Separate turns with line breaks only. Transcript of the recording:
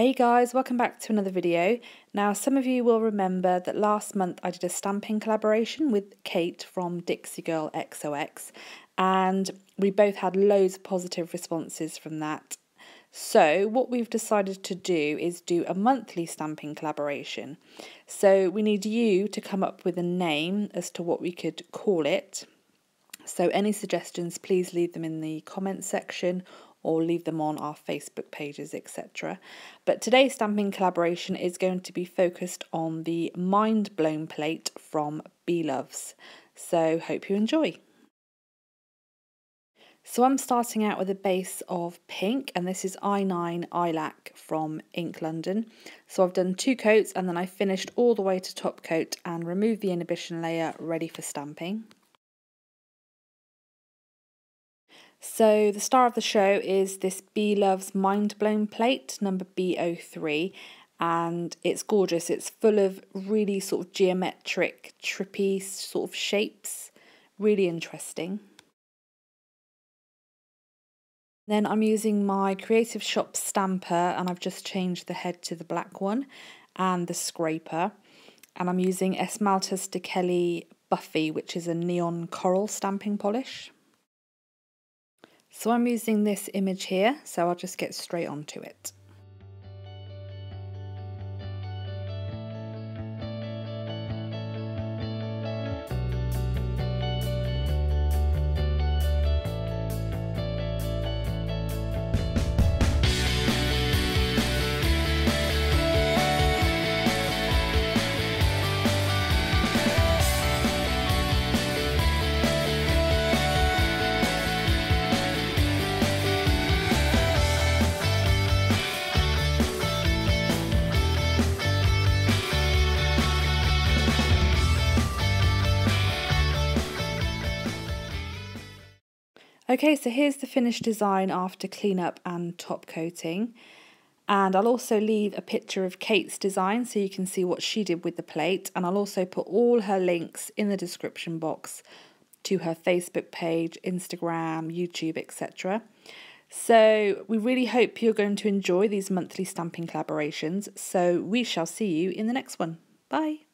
Hey guys, welcome back to another video. Now some of you will remember that last month I did a stamping collaboration with Kate from Dixie Girl XOX and we both had loads of positive responses from that. So what we've decided to do is do a monthly stamping collaboration. So we need you to come up with a name as to what we could call it. So any suggestions please leave them in the comments section or leave them on our Facebook pages, etc. But today's stamping collaboration is going to be focused on the Mind Blown plate from B Loves. So hope you enjoy. So I'm starting out with a base of pink and this is I9 iLac from Ink London. So I've done two coats and then I finished all the way to top coat and removed the inhibition layer ready for stamping. So the star of the show is this B Loves Mind Blown plate, number B03, and it's gorgeous. It's full of really sort of geometric, trippy sort of shapes. Really interesting. Then I'm using my Creative Shop stamper and I've just changed the head to the black one and the scraper. And I'm using Esmaltes da Kelly Buffy, which is a neon coral stamping polish. So I'm using this image here, so I'll just get straight onto it. Okay, so here's the finished design after cleanup and top coating. And I'll also leave a picture of Kate's design so you can see what she did with the plate. And I'll also put all her links in the description box to her Facebook page, Instagram, YouTube, etc. So we really hope you're going to enjoy these monthly stamping collaborations. So we shall see you in the next one. Bye.